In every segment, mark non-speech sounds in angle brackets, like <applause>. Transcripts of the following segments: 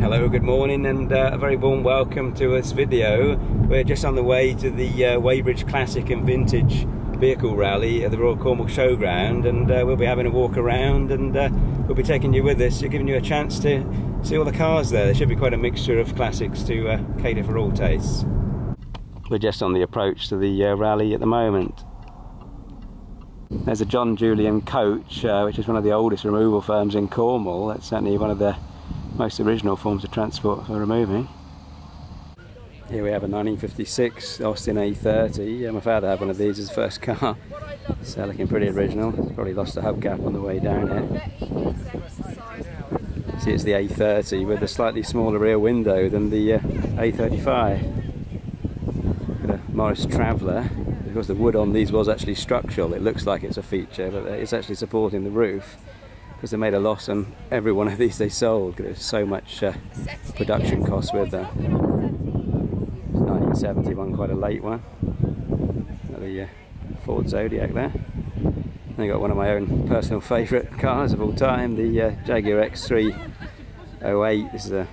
Hello, good morning, and uh, a very warm welcome to this video. We're just on the way to the uh, Wadebridge Classic and Vintage Vehicle Rally at the Royal Cornwall Showground, and uh, we'll be having a walk around, and uh, we'll be taking you with us, We're giving you a chance to see all the cars there. There should be quite a mixture of classics to uh, cater for all tastes. We're just on the approach to the uh, rally at the moment. There's a John Julian coach, which is one of the oldest removal firms in Cornwall. That's certainly one of the most original forms of transport for removing. Here we have a 1956 Austin A30. Yeah, my father had one of these as first car. Uh, looking pretty original. Probably lost the hubcap on the way down here. See it's the A30 with a slightly smaller rear window than the uh, A35. Got a Morris Traveller. Of course the wood on these was actually structural. It looks like it's a feature but it's actually supporting the roof because they made a loss on every one of these they sold because there's so much uh, production cost with them. 1971, quite a late one. The uh, Ford Zodiac there. I got one of my own personal favourite cars of all time, the uh, Jaguar X308. This is a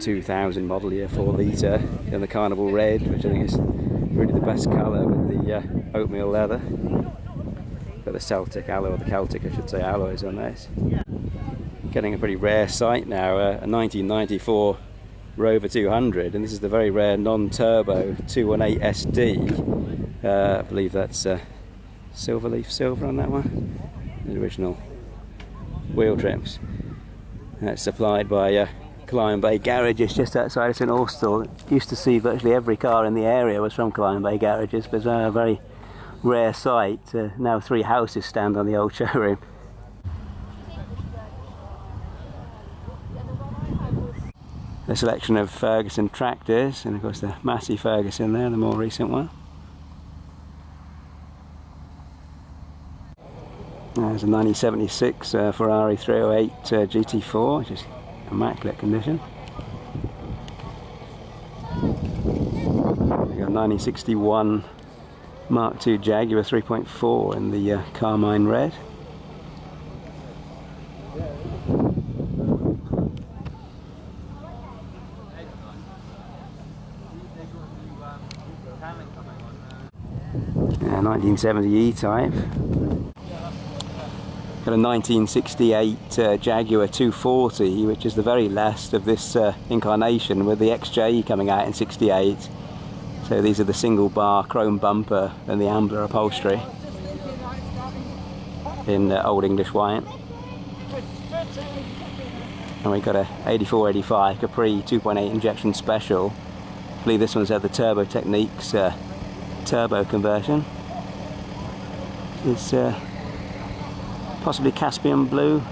2000 model year, 4 litre, in the Carnival Red, which I think is really the best colour with the uh, oatmeal leather the Celtic alloy, or the Celtic I should say, alloys on this. Getting a pretty rare sight now, uh, a 1994 Rover 200, and this is the very rare non-turbo 218 SD. Uh, I believe that's uh, silver leaf silver on that one. The original wheel trims. And it's supplied by uh, Carlyon Bay Garages just outside of St Austell. Used to see virtually every car in the area was from Carlyon Bay Garages, but uh, very rare sight. Uh, now three houses stand on the old showroom. A selection of Ferguson tractors, and of course the Massey Ferguson there, the more recent one. There's a 1976 uh, Ferrari 308 uh, GT4, which is immaculate condition. We've got 1961 Mark II Jaguar 3.4 in the uh, Carmine Red. Yeah, 1970 E-Type. Got a 1968 uh, Jaguar 240, which is the very last of this uh, incarnation with the XJ coming out in 68. So these are the single bar chrome bumper and the Ambla upholstery in uh, Old English white. And we've got a 8485 Capri 2.8 injection special. I believe this one's had the Turbo Techniques uh, turbo conversion. It's uh, possibly Caspian blue.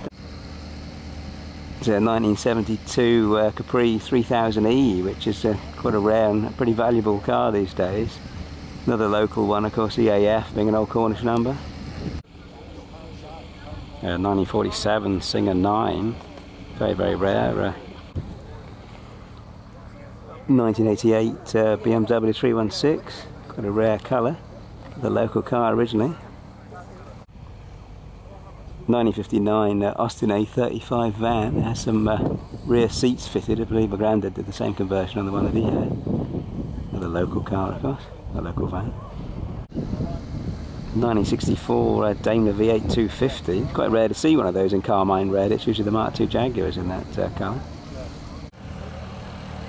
It's a 1972 uh, Capri 3000E, which is uh, quite a rare and pretty valuable car these days. Another local one, of course, EAF, being an old Cornish number. Uh, 1947 Singer 9, very, very rare. Uh, 1988 uh, BMW 316, quite a rare colour, the local car originally. 1959 uh, Austin A35 van. It has some uh, rear seats fitted. I believe my granddad did the same conversion on the one that he had. Another local car, of course, a local van. 1964 uh, Daimler V8 250. Quite rare to see one of those in carmine red. It's usually the Mark II Jaguars in that uh, car.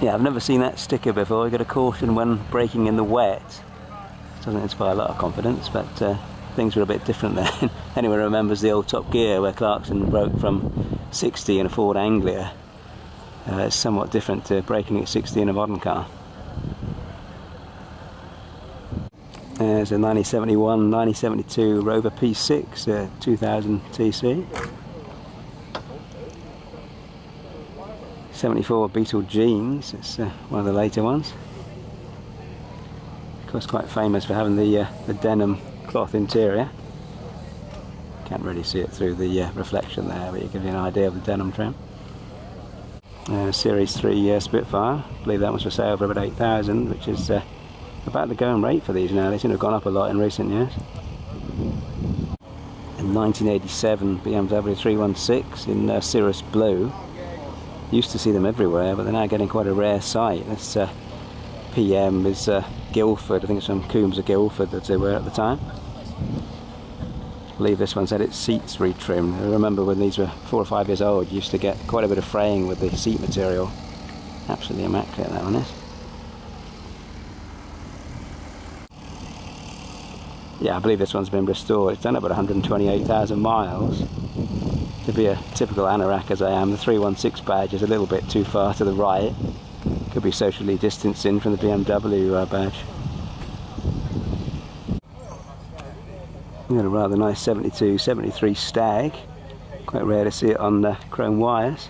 Yeah, I've never seen that sticker before. You got a caution when braking in the wet. Doesn't inspire a lot of confidence, but uh, things were a bit different <laughs> then. Anyone remembers the old Top Gear where Clarkson broke from 60 in a Ford Anglia? Uh, it's somewhat different to braking at 60 in a modern car. There's a 1971, 1972 Rover P6, uh, 2000 TC. 74 Beetle Jeans, it's uh, one of the later ones. Of course quite famous for having the, uh, the denim cloth interior. Can't really see it through the uh, reflection there, but you give you an idea of the denim trim. Uh, Series 3 uh, Spitfire, I believe that was for sale for about 8,000, which is uh, about the going rate for these now. They seem to have gone up a lot in recent years. In 1987, BMW 316 in uh, Cirrus Blue. Used to see them everywhere, but they're now getting quite a rare sight. This uh, PM is uh, Guildford, I think it's from Coombs of Guildford that they were at the time. Believe this one had its seats retrimmed. I remember when these were four or five years old, you used to get quite a bit of fraying with the seat material. Absolutely immaculate that one is. Yeah, I believe this one's been restored. It's done about 128,000 miles. To be a typical anorak as I am, the 316 badge is a little bit too far to the right. Could be socially distancing from the BMW uh, badge. We got a rather nice 72, 73 Stag. Quite rare to see it on uh, chrome wires.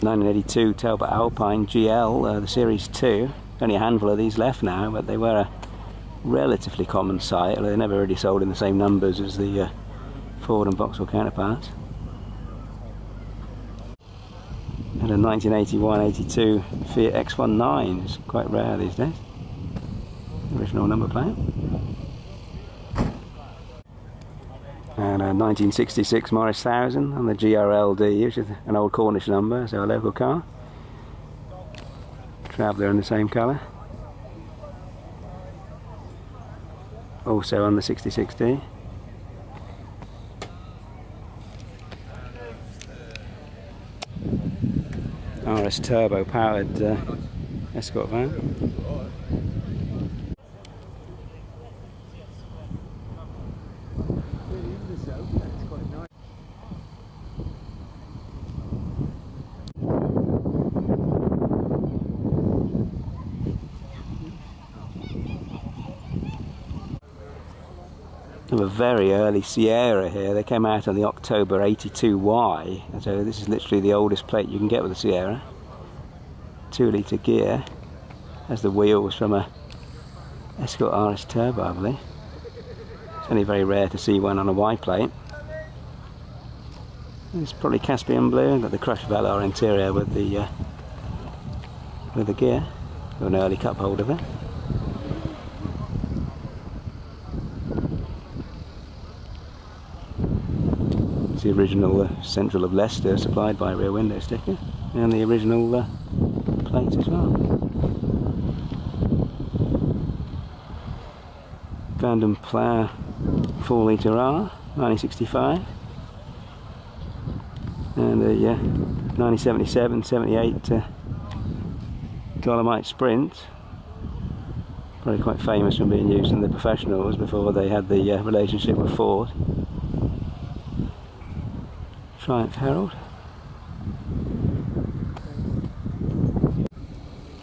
Nineteen eighty-two Talbot Alpine GL, uh, the Series Two. Only a handful of these left now, but they were a relatively common sight. Although they never really sold in the same numbers as the uh, Ford and Vauxhall counterparts. A 1981-82 Fiat X19 is quite rare these days. Original number plate. And uh, a 1966 Morris 1000 on the GRLD, which is an old Cornish number, so a local car. Traveller in the same colour. Also on the 66D. Turbo powered uh, escort van. a very early Sierra here. They came out on the October 82Y. So this is literally the oldest plate you can get with a Sierra. 2 litre gear. Has the wheels from a Escort RS Turbo, I believe. It's only very rare to see one on a Y plate. It's probably Caspian blue. Got the crushed velour interior with the uh, with the gear. Got an early cup holder there. It's the original uh, Central of Leicester supplied by Rear Window sticker and the original uh, as well. Vanden Plas 4 litre R 1965 and uh, 1977 78 uh, Dolomite Sprint probably quite famous from being used in the professionals before they had the uh, relationship with Ford Triumph Herald.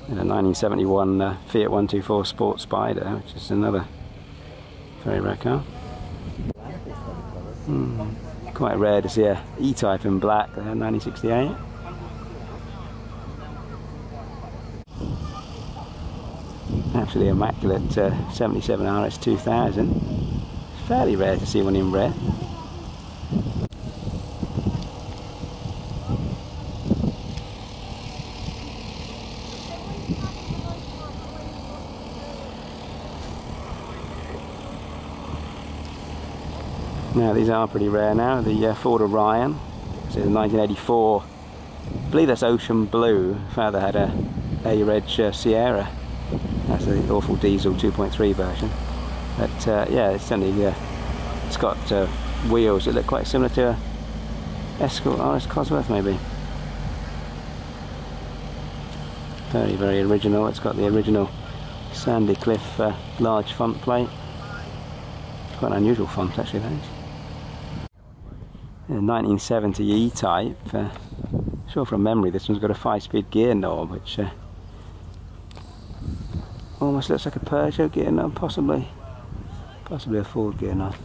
And a 1971 uh, Fiat 124 Sport Spider, which is another very rare car. Mm, quite rare to see a E-Type in black there, 1968. Absolutely immaculate uh, 77 RS 2000. It's fairly rare to see one in red. Now these are pretty rare now. The uh, Ford Orion, so 1984. I believe that's ocean blue. Father had a A-Reg uh, Sierra. That's the awful diesel 2.3 version. But uh, yeah, it's only uh, it's got uh, wheels that look quite similar to a Escort RS Cosworth maybe. Very very original. It's got the original Sandicliffe uh, large font plate. Quite an unusual font actually that is. 1970 E-Type. Uh, sure from memory this one's got a 5-speed gear knob which uh, almost looks like a Peugeot gear knob, possibly. Possibly a Ford gear knob.